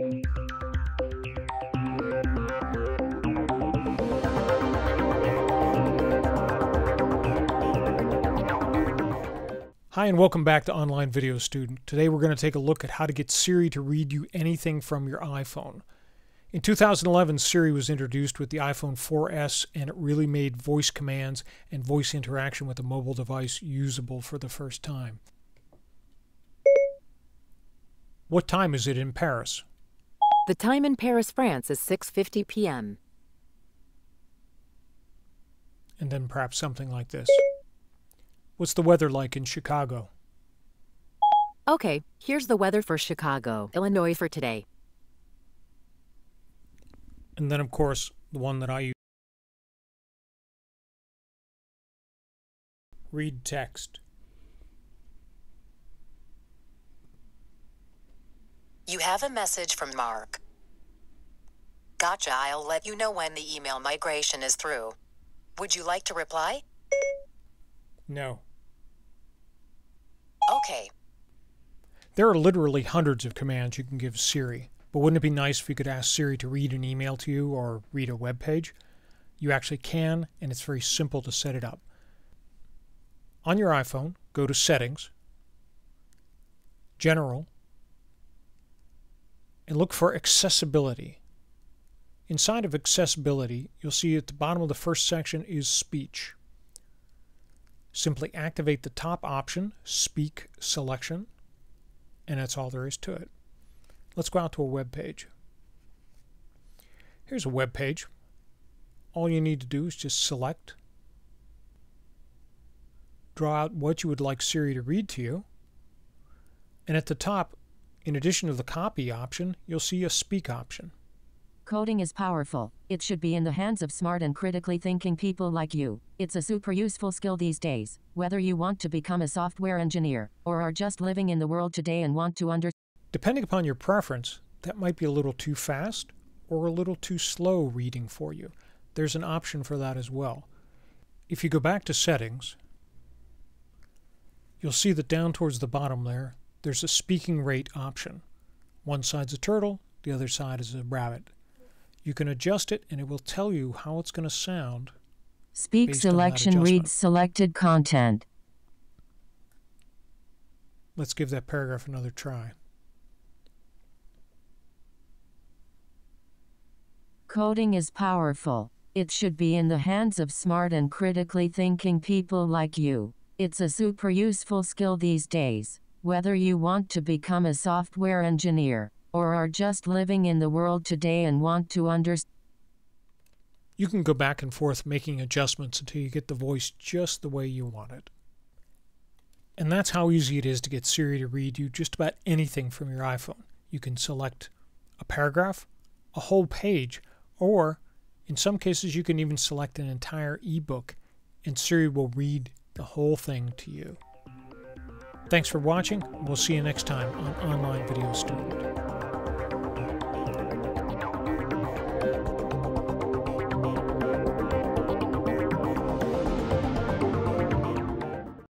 Hi and welcome back to Online Video Student. Today we're going to take a look at how to get Siri to read you anything from your iPhone. In 2011, Siri was introduced with the iPhone 4S and it really made voice commands and voice interaction with a mobile device usable for the first time. What time is it in Paris? The time in Paris, France is 6:50 p.m. And then perhaps something like this. What's the weather like in Chicago? Okay, here's the weather for Chicago, Illinois for today. And then, of course, the one that I use. Read text. You have a message from Mark. Gotcha, I'll let you know when the email migration is through. Would you like to reply? No. Okay. There are literally hundreds of commands you can give Siri, but wouldn't it be nice if you could ask Siri to read an email to you or read a web page? You actually can, and it's very simple to set it up. On your iPhone, go to Settings, General, and look for Accessibility. Inside of Accessibility, you'll see at the bottom of the first section is Speech. Simply activate the top option, Speak Selection, and that's all there is to it. Let's go out to a web page. Here's a web page. All you need to do is just select, draw out what you would like Siri to read to you, and at the top, in addition to the copy option, you'll see a speak option. Coding is powerful. It should be in the hands of smart and critically thinking people like you. It's a super useful skill these days, whether you want to become a software engineer or are just living in the world today and want to understand. Depending upon your preference, that might be a little too fast or a little too slow reading for you. There's an option for that as well. If you go back to settings, you'll see that down towards the bottom there, there's a speaking rate option. One side's a turtle, the other side is a rabbit. You can adjust it and it will tell you how it's going to sound. Speak selection reads selected content. Let's give that paragraph another try. Coding is powerful. It should be in the hands of smart and critically thinking people like you. It's a super useful skill these days, whether you want to become a software engineer or are just living in the world today and want to understand. You can go back and forth making adjustments until you get the voice just the way you want it. And that's how easy it is to get Siri to read you just about anything from your iPhone. You can select a paragraph, a whole page, or in some cases you can even select an entire ebook and Siri will read the whole thing to you. Thanks for watching. We'll see you next time on Online Video Student.